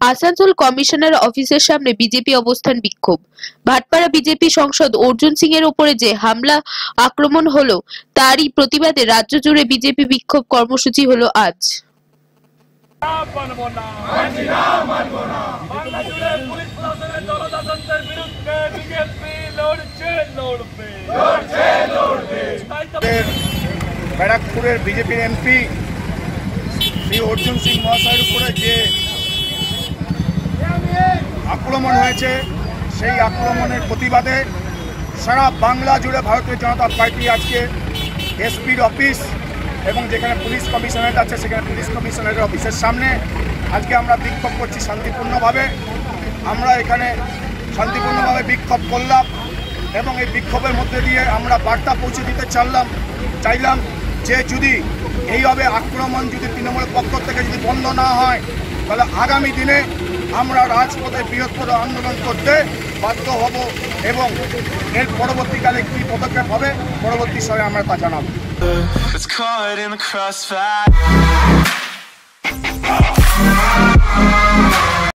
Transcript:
Asansol commissioner অফিসের সামনে BJP অবস্থান বিক্ষোভ। ভাটপাড়া বিজেপি সংসদ অর্জুন সিং এর উপরে যে হামলা, আক্রমণ হলো, তারই প্রতিবাদে রাজ্য জুড়ে বিজেপি বিক্ষোভ কর্মসূচি হলো আজ। ব্যারাকপুরের বিজেপির এমপি শ্রী অর্জুন সিং মহাশয়ের উপরে যে আক্রমণ হয়েছে, সেই আক্রমণের প্রতিবাদে সারা বাংলা জুড়ে ভারতীয় জনতা পার্টি আজকে এসপির অফিস এবং যেখানে পুলিশ কমিশনারেট আছে, সেখানে পুলিশ কমিশনারের অফিসের সামনে আজকে আমরা বিক্ষোভ করছি শান্তিপূর্ণভাবে। আমরা এখানে শান্তিপূর্ণভাবে বিক্ষোভ করলাম এবং এই বিক্ষোভের মধ্যে দিয়ে আমরা বার্তা পৌঁছে দিতে চাইলাম চাইলাম যে যদি এইভাবে আক্রমণ যদি তৃণমূলের পক্ষ থেকে যদি বন্ধ না হয়, তাহলে আগামী দিনে আমরা রাজপথে বৃহত্তর আন্দোলন করতে বাধ্য হব এবং এর পরবর্তীকালে কী পদক্ষেপ হবে, পরবর্তী সময়ে আমরা তা জানাব।